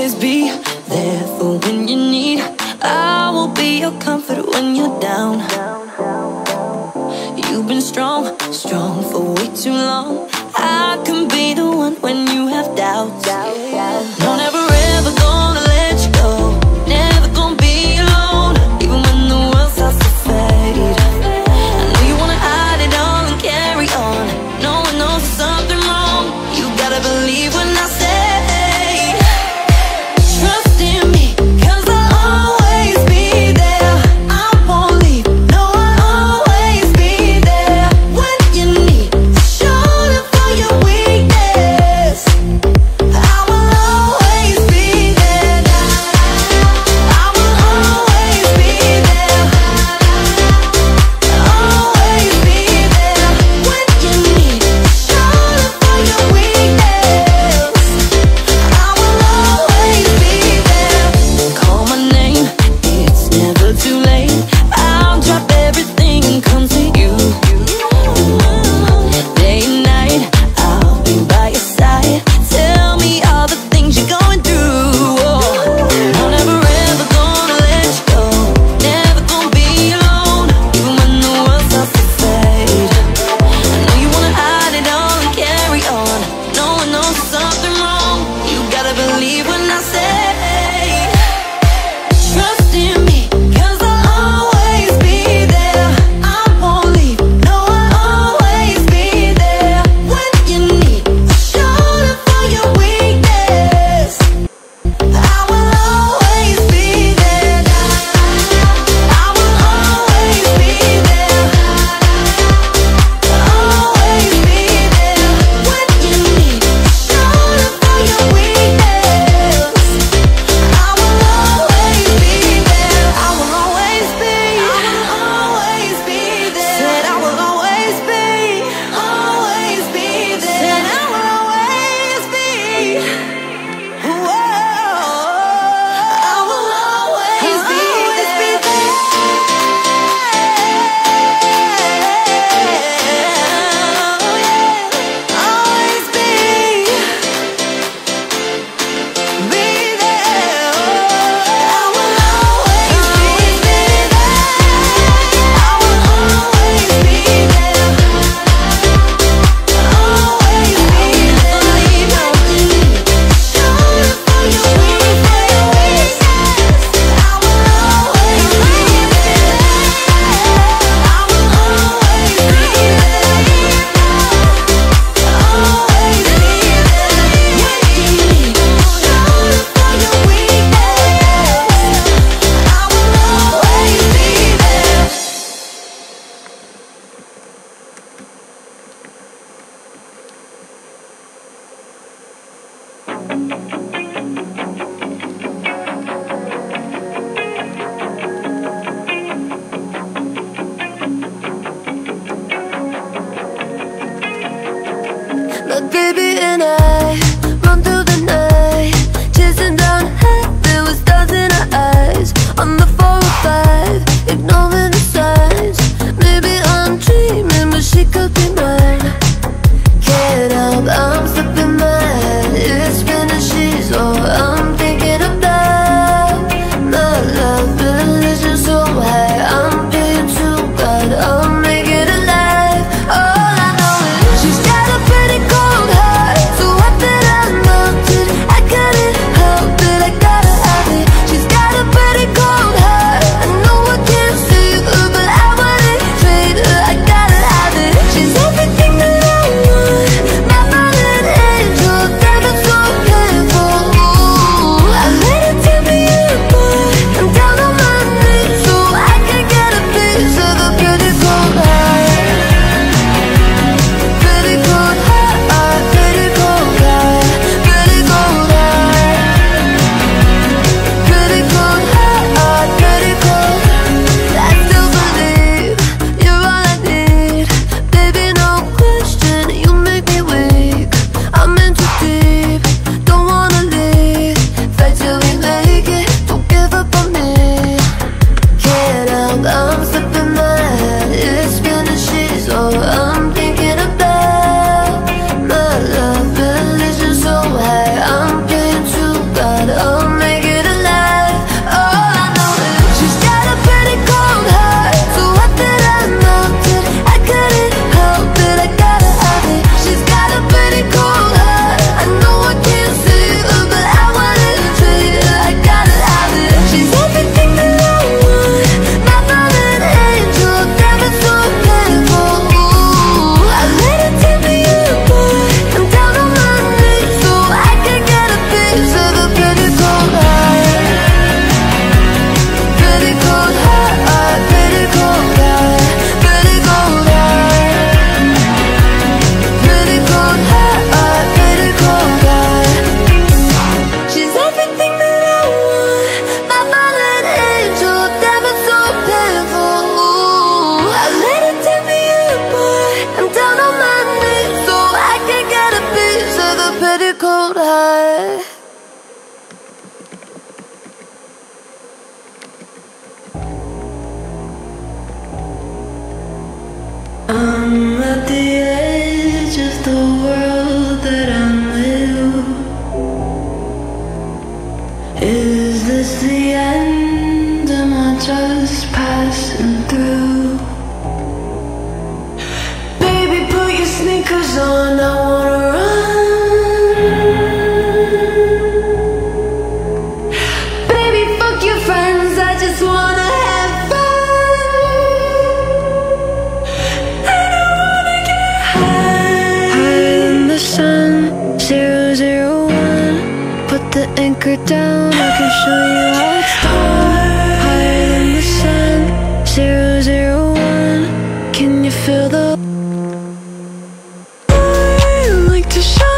always be high. I'm at the edge of the world that I'm with. Is this the end? Am I just passing through? Baby, put your sneakers on. I anchor down I can show you how it's done Higher than the sun Zero, zero, one. Can you feel the? I like to show